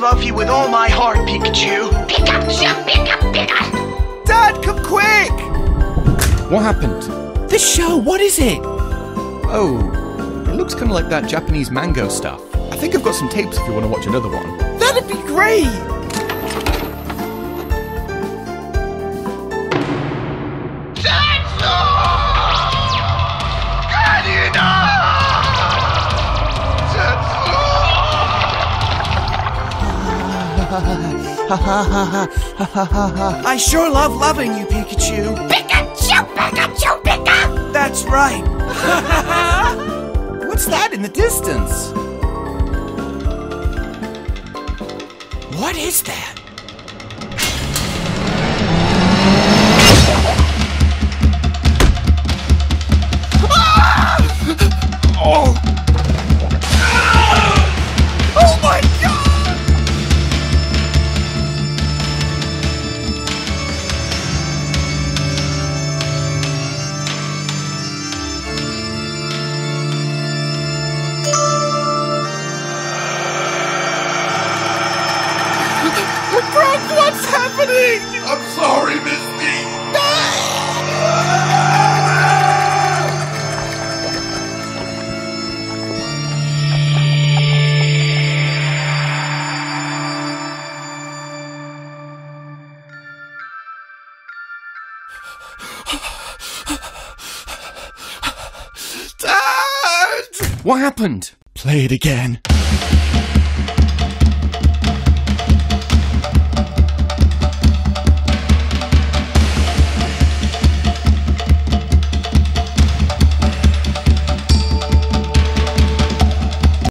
love you with all my heart, Pikachu. Pikachu, Pikachu, Pikachu. Dad, come quick! What happened? This show, what is it? Oh, it looks kind of like that Japanese mango stuff. I think I've got some tapes if you want to watch another one. That'd be great! I sure love loving you, Pikachu. Pikachu, Pikachu, Pika. That's right. What's that in the distance? What is that? Happening? I'm sorry, Misty. Dad! What happened? Play it again.